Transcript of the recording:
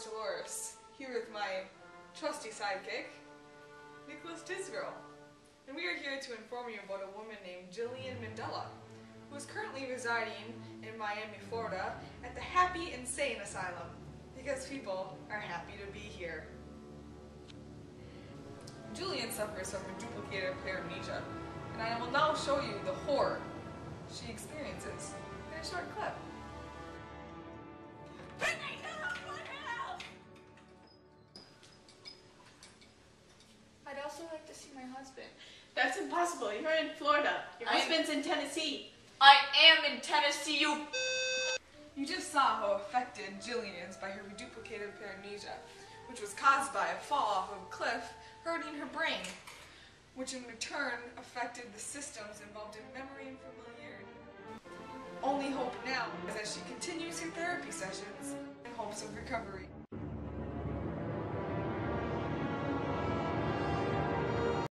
Dolores, here with my trusty sidekick, Nicholas Tisgirl. And we are here to inform you about a woman named Jillian Mandela, who is currently residing in Miami, Florida at the Happy Insane Asylum, because people are happy to be here. Jillian suffers from reduplicated paramnesia, and I will now show you the horror she experiences also like to see my husband. That's impossible. You're in Florida. Your I'm- husband's in Tennessee. I am in Tennessee, you. You just saw how affected Jillian is by her reduplicated paramnesia, which was caused by a fall off of a cliff, hurting her brain, which in return affected the systems involved in memory and familiarity. Only hope now is that she continues her therapy sessions in hopes of recovery.